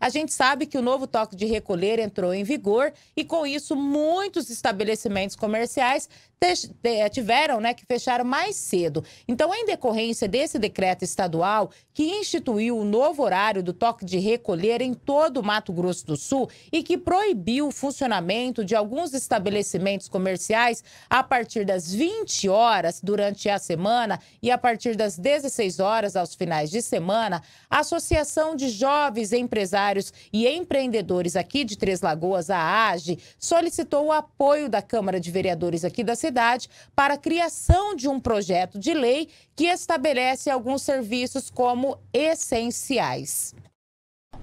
A gente sabe que o novo toque de recolher entrou em vigor e, com isso, muitos estabelecimentos comerciais tiveram né, que fechar mais cedo. Então, em decorrência desse decreto estadual que instituiu o novo horário do toque de recolher em todo o Mato Grosso do Sul e que proibiu o funcionamento de alguns estabelecimentos comerciais a partir das 20 horas durante a semana e a partir das 16 horas aos finais de semana, a Associação de Jovens Empresários e Empreendedores aqui de Três Lagoas, a AGE, solicitou o apoio da Câmara de Vereadores aqui da cidade para a criação de um projeto de lei que estabelece alguns serviços como essenciais.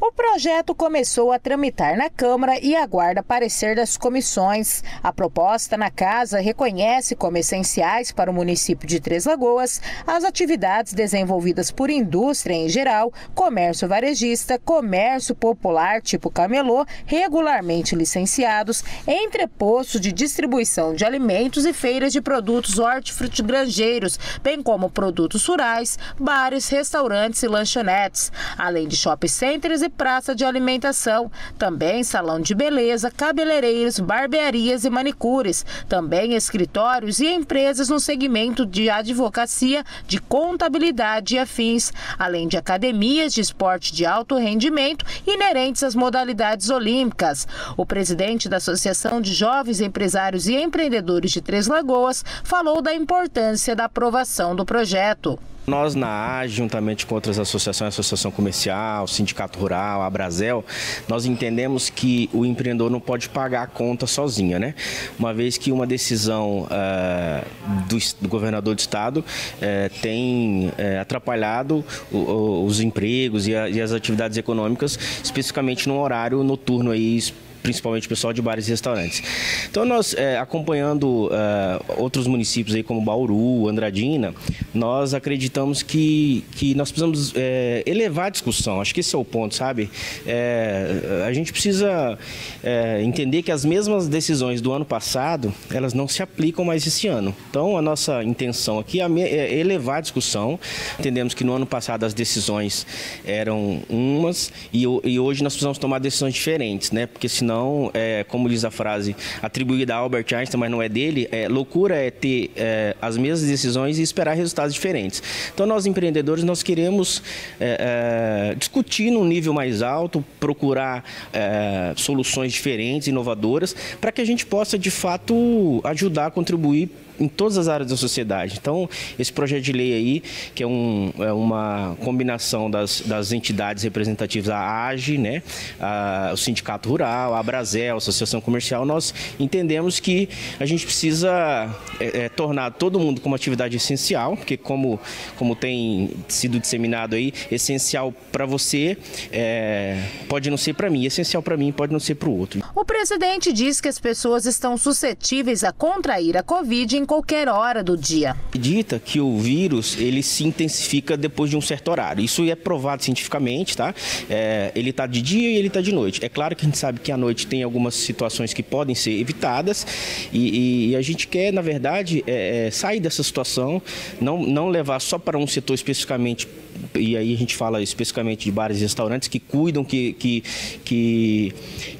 O projeto começou a tramitar na Câmara e aguarda parecer das comissões. A proposta na casa reconhece como essenciais para o município de Três Lagoas as atividades desenvolvidas por indústria em geral, comércio varejista, comércio popular tipo camelô, regularmente licenciados, entrepostos de distribuição de alimentos e feiras de produtos hortifrutigranjeiros, bem como produtos rurais, bares, restaurantes e lanchonetes, além de shopping centers e praça de alimentação, também salão de beleza, cabeleireiros, barbearias e manicures, também escritórios e empresas no segmento de advocacia, de contabilidade e afins, além de academias de esporte de alto rendimento inerentes às modalidades olímpicas. O presidente da Associação de Jovens Empresários e Empreendedores de Três Lagoas falou da importância da aprovação do projeto. Nós na AGE, juntamente com outras associações, Associação Comercial, Sindicato Rural, a Brasel, nós entendemos que o empreendedor não pode pagar a conta sozinha, né? Uma vez que uma decisão uh, do, do, governador do estado uh, tem uh, atrapalhado o, o, os empregos e, a, e as atividades econômicas, especificamente no horário noturno aí principalmente o pessoal de bares e restaurantes. Então nós, é, acompanhando é, outros municípios aí como Bauru, Andradina, nós acreditamos que, que nós precisamos é, elevar a discussão. Acho que esse é o ponto, sabe? É, a gente precisa é, entender que as mesmas decisões do ano passado, elas não se aplicam mais esse ano. Então a nossa intenção aqui é, é elevar a discussão. Entendemos que no ano passado as decisões eram umas e, e hoje nós precisamos tomar decisões diferentes, né? Porque senão senão, é, como diz a frase atribuída a Albert Einstein, mas não é dele, é, loucura é ter é, as mesmas decisões e esperar resultados diferentes. Então, nós empreendedores, nós queremos é, é discutir num nível mais alto, procurar é, soluções diferentes, inovadoras, para que a gente possa, de fato, ajudar contribuir em todas as áreas da sociedade. Então, esse projeto de lei aí, que é, um, é uma combinação das, das entidades representativas, a AGE, né, a, o Sindicato Rural, a Brasel, a Associação Comercial, nós entendemos que a gente precisa é, é, tornar todo mundo como atividade essencial, porque como, como tem sido disseminado aí, essencial para você é, pode não ser para mim, essencial para mim pode não ser para o outro. O presidente diz que as pessoas estão suscetíveis a contrair a Covid em qualquer hora do dia. Acredita que o vírus ele se intensifica depois de um certo horário. Isso é provado cientificamente, tá? É, ele está de dia e ele está de noite. É claro que a gente sabe que à noite tem algumas situações que podem ser evitadas e, e a gente quer, na verdade, é, é, sair dessa situação, não, não levar só para um setor especificamente e aí a gente fala especificamente de bares e restaurantes que cuidam, que, que, que,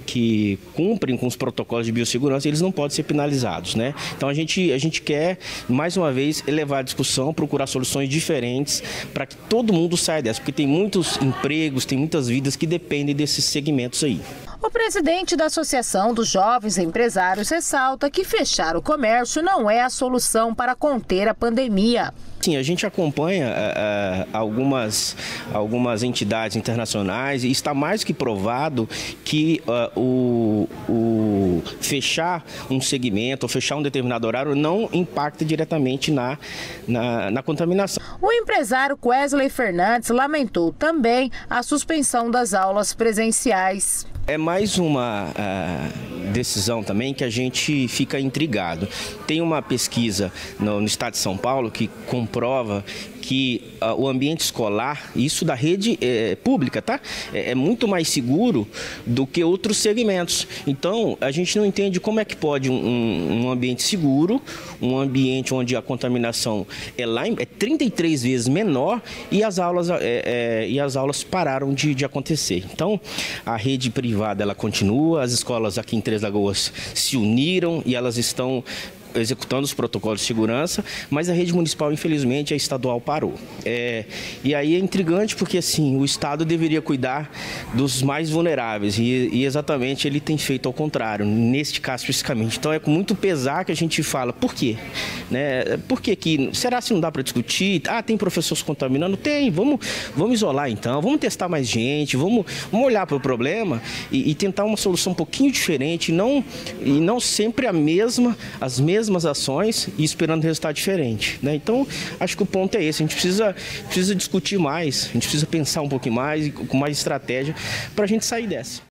que cumprem com os protocolos de biossegurança, eles não podem ser penalizados, né? Então a gente, a gente quer, mais uma vez, elevar a discussão, procurar soluções diferentes para que todo mundo saia dessa, porque tem muitos empregos, tem muitas vidas que dependem desses segmentos aí. O presidente da Associação dos Jovens Empresários ressalta que fechar o comércio não é a solução para conter a pandemia. Sim, a gente acompanha uh, algumas, algumas entidades internacionais e está mais que provado que uh, o, o, fechar um segmento ou fechar um determinado horário não impacta diretamente na, na, na contaminação. O empresário Wesley Fernandes lamentou também a suspensão das aulas presenciais. É mais uma uh, decisão também que a gente fica intrigado. Tem uma pesquisa no, no estado de São Paulo que comprova que uh, o ambiente escolar, isso da rede é, pública, tá? É, é, muito mais seguro do que outros segmentos. Então, a gente não entende como é que pode um, um ambiente seguro, um ambiente onde a contaminação é lá é 33 vezes menor e as aulas, é, e as aulas pararam de, de acontecer. Então, a rede privada ela continua, as escolas aqui em Três Lagoas se uniram e elas estão executando os protocolos de segurança, mas a rede municipal, infelizmente, a estadual parou. É, e aí é intrigante porque, assim, o Estado deveria cuidar dos mais vulneráveis e, e, exatamente ele tem feito ao contrário, neste caso especificamente. Então é com muito pesar que a gente fala, por quê? Né? Por que que, será se não dá para discutir? Ah, tem professores contaminando? Tem, vamos, vamos isolar então, vamos testar mais gente, vamos, vamos olhar para o problema e, e tentar uma solução um pouquinho diferente, não, e não sempre a mesma, as mesmas mesmas ações e esperando resultado diferente. Né? Então, acho que o ponto é esse. A gente precisa, precisa discutir mais, a gente precisa pensar um pouquinho mais, com mais estratégia, para a gente sair dessa.